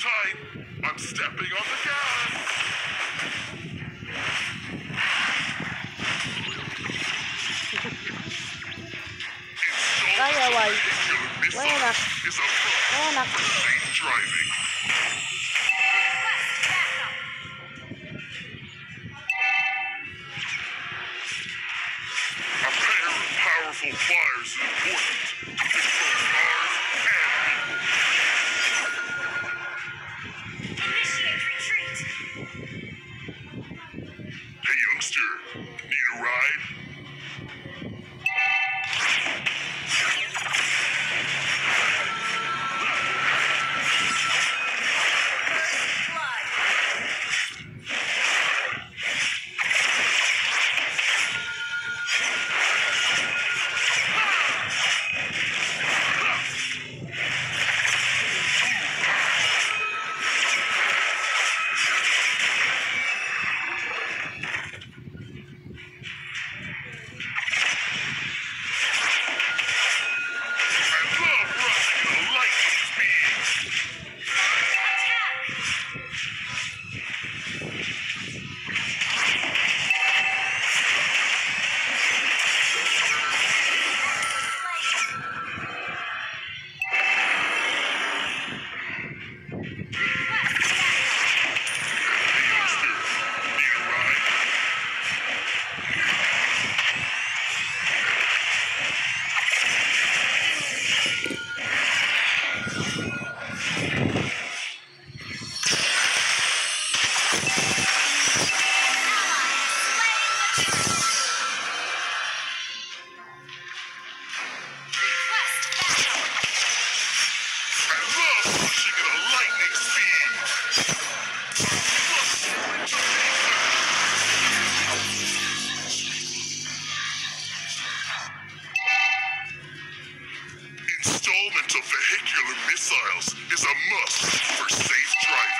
Tight. I'm stepping on the gas. Vai, vai, vai. Buena. Safe driving. fires is important. installment of vehicular missiles is a must for safe driving.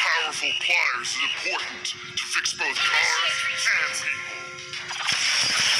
powerful pliers is important to fix both cars and people.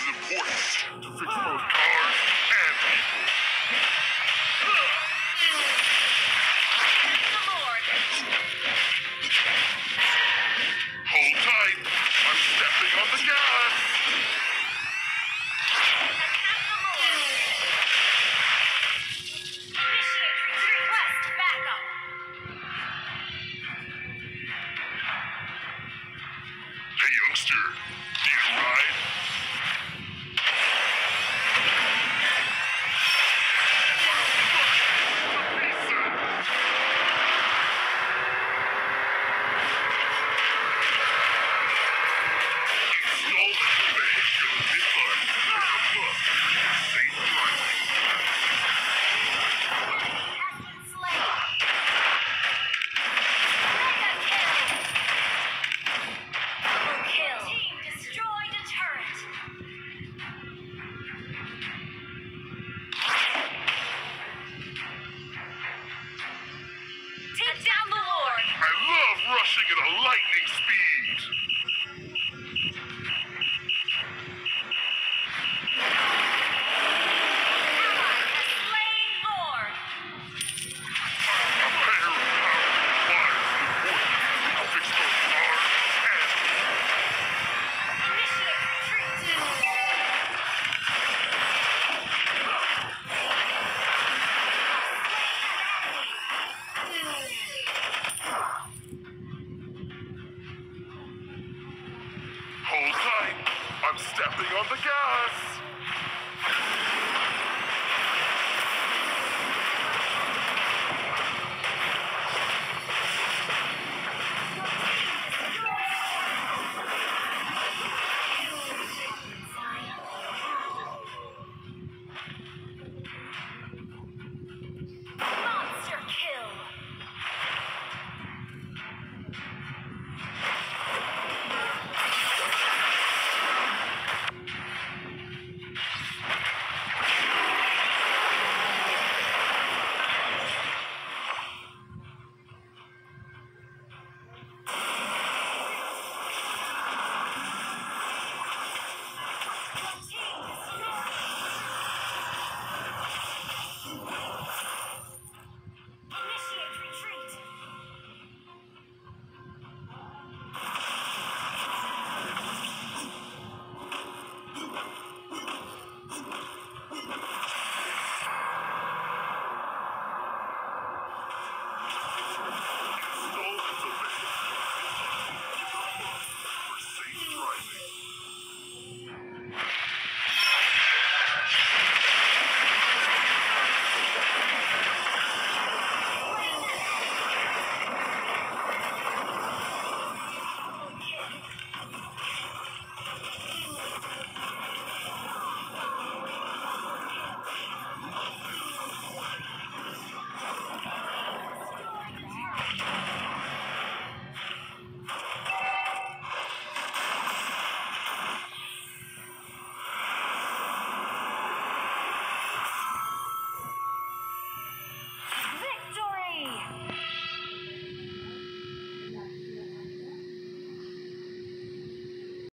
is important to fix ah. both